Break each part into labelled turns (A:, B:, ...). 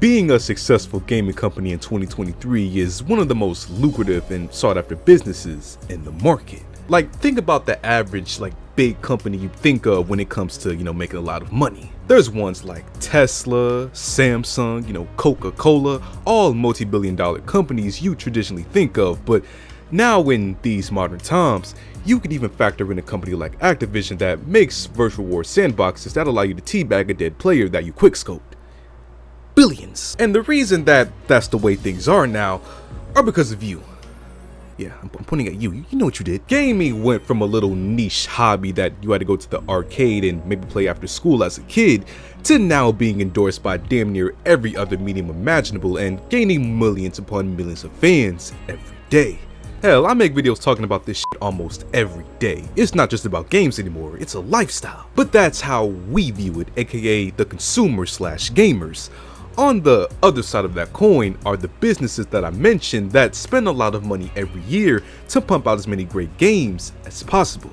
A: Being a successful gaming company in 2023 is one of the most lucrative and sought after businesses in the market. Like think about the average like big company you think of when it comes to, you know, making a lot of money. There's ones like Tesla, Samsung, you know, Coca-Cola, all multi-billion dollar companies you traditionally think of, but now in these modern times, you could even factor in a company like Activision that makes virtual war sandboxes that allow you to teabag a dead player that you quickscoped. Billions. And the reason that that's the way things are now are because of you. Yeah, I'm, I'm pointing at you. You know what you did. Gaming went from a little niche hobby that you had to go to the arcade and maybe play after school as a kid to now being endorsed by damn near every other medium imaginable and gaining millions upon millions of fans every day. Hell, I make videos talking about this shit almost every day. It's not just about games anymore, it's a lifestyle. But that's how we view it, aka the consumer slash gamers. On the other side of that coin are the businesses that I mentioned that spend a lot of money every year to pump out as many great games as possible.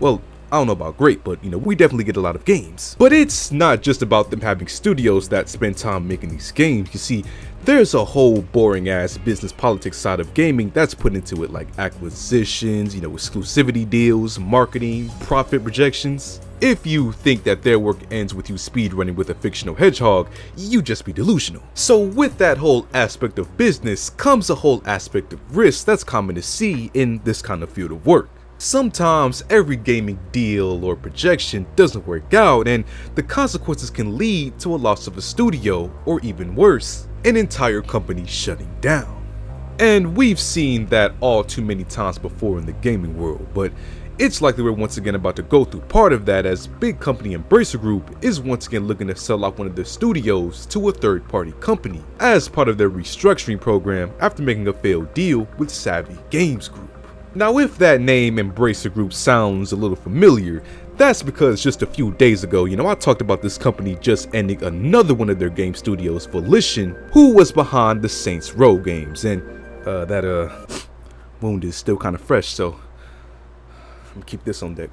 A: Well, I don't know about great, but you know, we definitely get a lot of games. But it's not just about them having studios that spend time making these games. You see, there's a whole boring ass business politics side of gaming that's put into it like acquisitions, you know, exclusivity deals, marketing, profit projections. If you think that their work ends with you speedrunning with a fictional hedgehog, you just be delusional. So with that whole aspect of business comes a whole aspect of risk that's common to see in this kind of field of work. Sometimes every gaming deal or projection doesn't work out and the consequences can lead to a loss of a studio or even worse, an entire company shutting down. And we've seen that all too many times before in the gaming world, but it's likely we're once again about to go through part of that as big company Embracer Group is once again looking to sell off one of their studios to a third party company as part of their restructuring program after making a failed deal with Savvy Games Group. Now if that name Embracer Group sounds a little familiar, that's because just a few days ago, you know, I talked about this company just ending another one of their game studios, Volition, who was behind the Saints Row games, and uh, that uh, wound is still kind of fresh, so I'm gonna keep this on deck.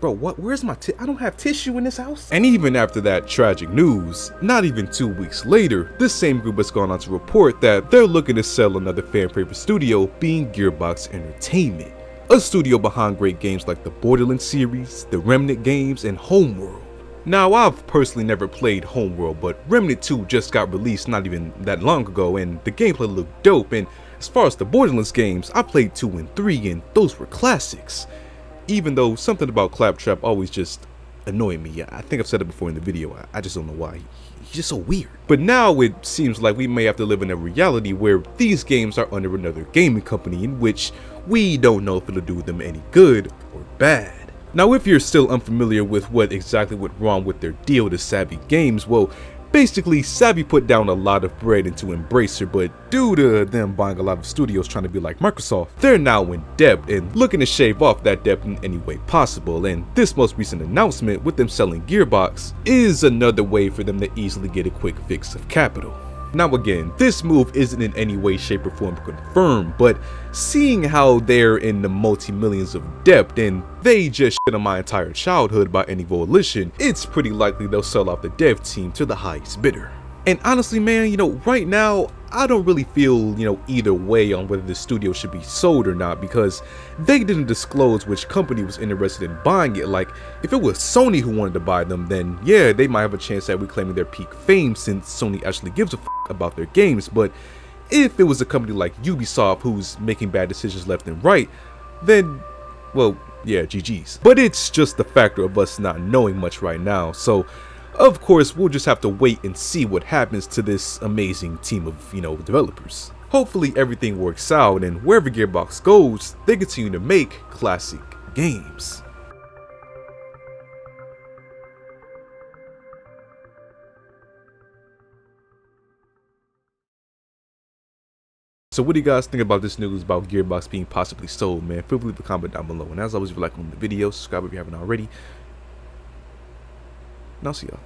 A: Bro, what? Where's my I don't have tissue in this house? And even after that tragic news, not even two weeks later, this same group has gone on to report that they're looking to sell another fan favorite studio, being Gearbox Entertainment. A studio behind great games like the Borderlands series, the Remnant games, and Homeworld. Now, I've personally never played Homeworld, but Remnant 2 just got released not even that long ago, and the gameplay looked dope, and as far as the Borderlands games, I played 2 and 3, and those were classics even though something about Claptrap always just annoyed me. I think I've said it before in the video. I, just don't know why. He's just so weird. But now it seems like we may have to live in a reality where these games are under another gaming company in which we don't know if it'll do them any good or bad. Now if you're still unfamiliar with what exactly went wrong with their deal to Savvy Games, well, Basically, Savvy put down a lot of bread into Embracer, but due to them buying a lot of studios trying to be like Microsoft, they're now in debt and looking to shave off that debt in any way possible, and this most recent announcement with them selling Gearbox is another way for them to easily get a quick fix of capital. Now again, this move isn't in any way, shape, or form confirmed, but seeing how they're in the multi-millions of debt and they just shit on my entire childhood by any Volition, it's pretty likely they'll sell off the dev team to the highest bidder. And honestly, man, you know, right now, I don't really feel, you know, either way on whether the studio should be sold or not because they didn't disclose which company was interested in buying it. Like, if it was Sony who wanted to buy them, then yeah, they might have a chance at reclaiming their peak fame since Sony actually gives a f about their games. But if it was a company like Ubisoft who's making bad decisions left and right, then, well, yeah, GG's. But it's just the factor of us not knowing much right now. So of course, we'll just have to wait and see what happens to this amazing team of, you know, developers. Hopefully everything works out and wherever Gearbox goes, they continue to make classic games. So what do you guys think about this news about Gearbox being possibly sold, man? Feel free to leave a comment down below. And as always, if you like on the video, subscribe if you haven't already. And I'll see y'all.